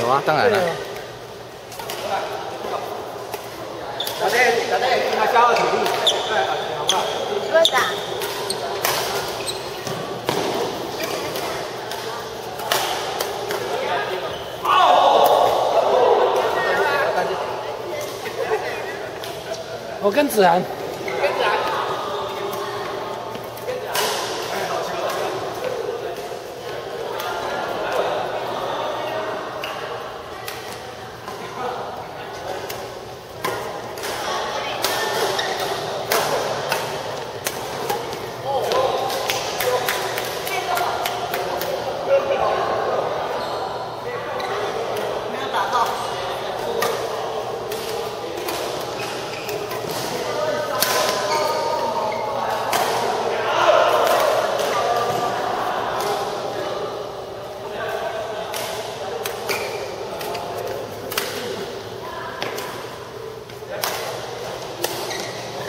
有啊，当然了。小弟，小弟，他消耗体力，对，好不好？队长。我跟子涵。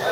不